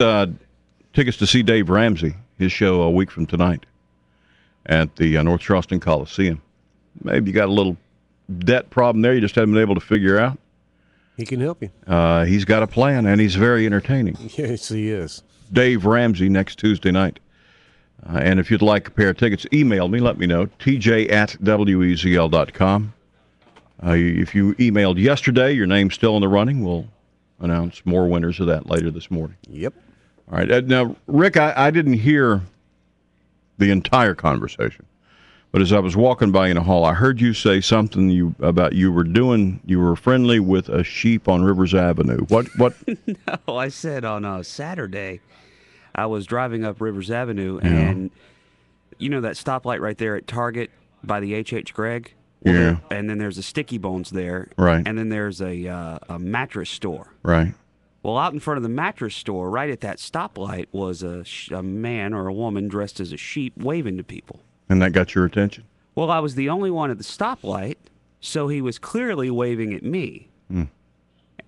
uh, tickets to see Dave Ramsey, his show a week from tonight at the uh, North Charleston Coliseum. Maybe you got a little debt problem there you just haven't been able to figure out. He can help you. Uh, he's got a plan, and he's very entertaining. Yes, he is. Dave Ramsey next Tuesday night. Uh, and if you'd like a pair of tickets, email me. Let me know. TJ at WEZL.com. Uh, if you emailed yesterday, your name's still in the running. We'll announce more winners of that later this morning. Yep. All right. Uh, now, Ric, I, I didn't hear the entire conversation, but as I was walking by in a hall, I heard you say something you about you were doing. You were friendly with a sheep on Rivers Avenue. What? What? no, I said on a Saturday, I was driving up Rivers Avenue, Yeah. and you know that stoplight right there at Target by the HH Gregg. Yeah. And then there's a Sticky Bones there. Right. And then there's a uh, a mattress store. right. Well, out in front of the mattress store, right at that stoplight, was a, sh- a man or a woman dressed as a sheep waving to people. And that got your attention. Well, I was the only one at the stoplight, so he was clearly waving at me. Hmm.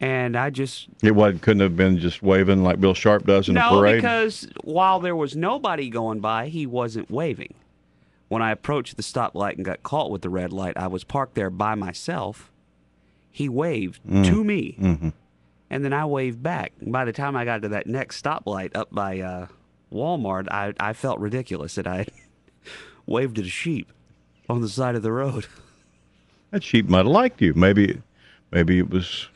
And I just It wasn't, couldn't have been just waving like Bill Sharp does in no, a parade. because while there was nobody going by, he wasn't waving. When I approached the stoplight and got caught with the red light, I was parked there by myself. He waved Mm. to me, Mm-hmm. and then I waved back. And by the time I got to that next stoplight up by uh, Walmart, I, I felt ridiculous that I waved at a sheep on the side of the road. that sheep might have liked you. Maybe, maybe it was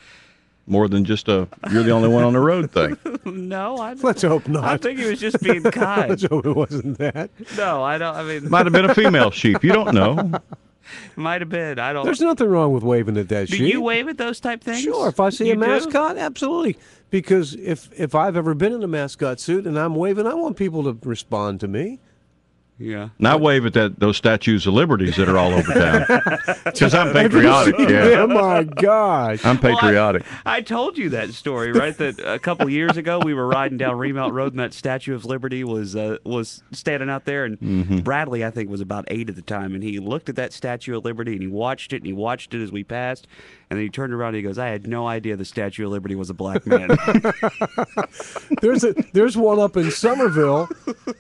more than just a "you're the only one on the road" thing. no, I, Let's hope not. I think he was just being kind. Let's hope it wasn't that. no, I don't. I mean, Might have been a female sheep. You don't know. might have been. I don't. There's nothing wrong with waving at that do sheep. you wave at those type things? Sure, if I see You a do? mascot, absolutely. Because if if I've ever been in a mascot suit and I'm waving, I want people to respond to me. Yeah. And I wave at that those statues of liberties that are all over town because I'm patriotic. oh my gosh. I'm patriotic. I told you that story, right? That a couple years ago we were riding down Remount Road and that Statue of Liberty was uh, was standing out there, and Mm-hmm. Bradley, I think, was about eight at the time, and he looked at that Statue of Liberty and he watched it and he watched it as we passed, and then he turned around and he goes, "I had no idea the Statue of Liberty was a black man." There's a there's one up in Summerville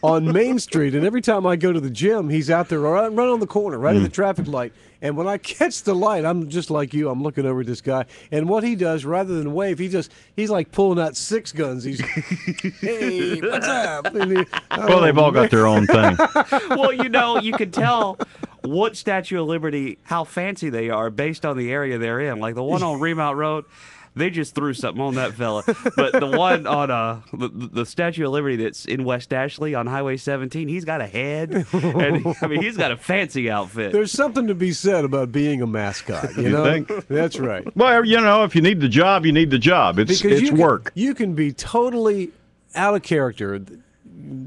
on Main Street, and every time I go to the gym, he's out there right, right on the corner, right at the hmm. traffic light. And when I catch the light, I'm just like you. I'm looking over at this guy, and what he does, rather than wave, he just he's like pulling out six guns. He's hey, what's up? And he- Well, they've all got their own thing. well, you know, you can tell what Statue of Liberty, how fancy they are based on the area they're in. Like the one on Remount Road, they just threw something on that fella. But the one on uh, the, the Statue of Liberty that's in West Ashley on Highway 17, he's got a head. And I mean, he's got a fancy outfit. There's something to be said about being a mascot. You, You know, think? that's right. Well, you know, if you need the job, you need the job. It's Because it's you work. Can, you can be totally out of character than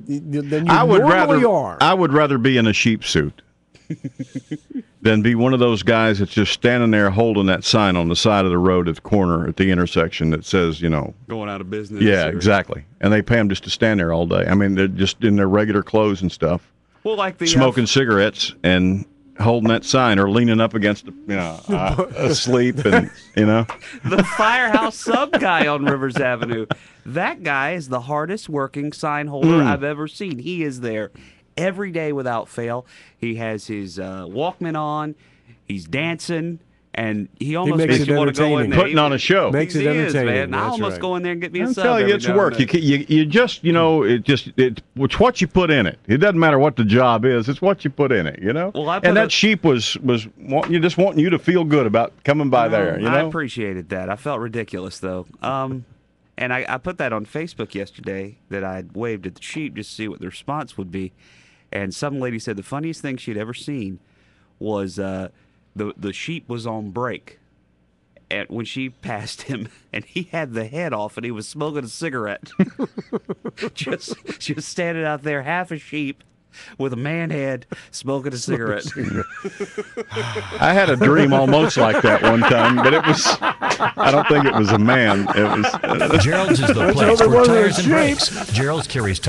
you I would normally rather are. I would rather be in a sheep suit than be one of those guys that's just standing there holding that sign on the side of the road at the corner at the intersection that says, you know, Going out of business. yeah, or- exactly. And they pay them just to stand there all day. I mean, they're just in their regular clothes and stuff, Well, like the uh, smoking cigarettes and holding that sign or leaning up against, the, you know, uh, asleep and you know. the firehouse sub guy on Rivers Avenue. That guy is the hardest working sign holder Hmm. I've ever seen. He is there every day without fail. He has his uh, Walkman on. He's dancing. And he almost makes makes, it you want to go in there. Putting on a show. Makes He it is, entertaining. man. I almost right. go in there and get me a I'm sub. telling you, it's work. You, you you just you know it just it, it's what you put in it. It doesn't matter what the job is. It's what you put in it. You know. Well, I put and that a- sheep was was wanting you just wanting you to feel good about coming by there. You know? I appreciated that. I felt ridiculous though. Um, and I, I put that on Facebook yesterday that I waved at the sheep just to see what the response would be. And some lady said the funniest thing she'd ever seen was uh, the the sheep was on break. And when she passed him, and he had the head off, and he was smoking a cigarette, just just standing out there, half a sheep, with a man head, smoking a cigarette. I had a dream almost like that one time, but it was I don't think it was a man. It was. Gerald's is the hope place it where wasn't tires and brakes. Gerald's carries